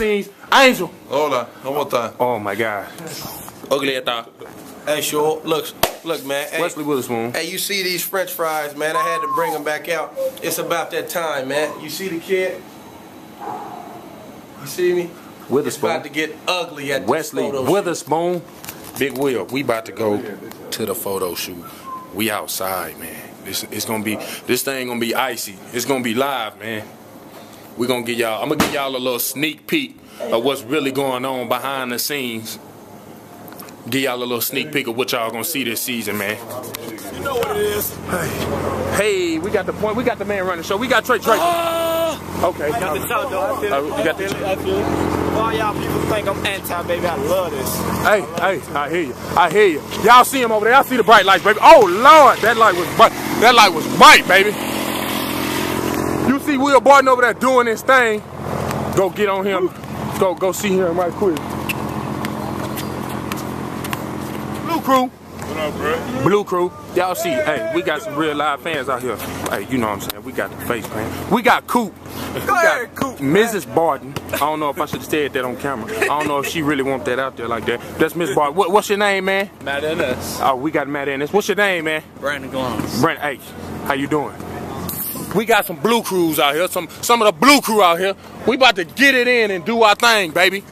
scenes. Angel. Hola, ¿cómo está? Oh my God. Ugly at that. Hey, sure. Look, look, man. Hey, Wesley Witherspoon. Hey, you see these French fries, man? I had to bring them back out. It's about that time, man. You see the kid? You see me? Witherspoon. It's Witherspoon. about to get ugly at Wesley this photo shoot. Witherspoon. Big Will, we about to go to the photo shoot. We outside, man. This it's gonna be this thing gonna be icy. It's gonna be live, man. We gonna get y'all. I'm gonna give y'all a little sneak peek of what's really going on behind the scenes. Give y'all a little sneak peek of what y'all gonna see this season, man. You know what it is. Hey, we got the point. We got the man running show. We got Trey Trey. Okay. Got the show, though. I feel Uh, you got the- I feel it. I feel it. All y'all people think I'm anti, baby. I love this. Hey, hey, I hear you. I hear you. Y'all see him over there. I see the bright lights, baby. Oh Lord, that light was bright. That light was bright, baby. You see Will Barton over there doing his thing. Go get on him. Go go see him right quick. Blue Crew. What up, bro? Blue Crew. Y'all see, hey, we got some real live fans out here. Hey, you know what I'm saying? We got the face man. We got Coop. We got Mrs. Barton. I don't know if I should have said that on camera. I don't know if she really want that out there like that. That's Miss Barton. What, what's your name, man? Matt Ennis. Oh, we got Matt in this. What's your name, man? Brandon Glons. Brent H. How you doing? We got some blue crews out here, some some of the blue crew out here. We about to get it in and do our thing, baby.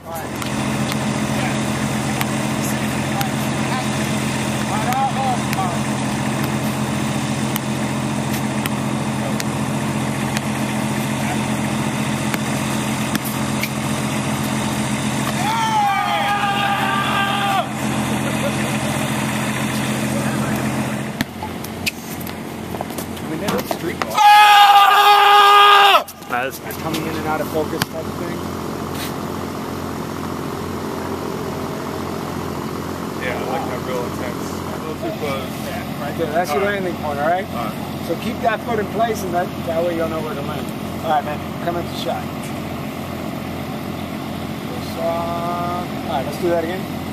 Nice. Coming in and out of focus type thing. Yeah, I like that real intense. A little too close. Right there. That's your landing point, all right? So keep that foot in place, and that, that way you'll know where to land. All right, man. Come into shot. All right, let's do that again.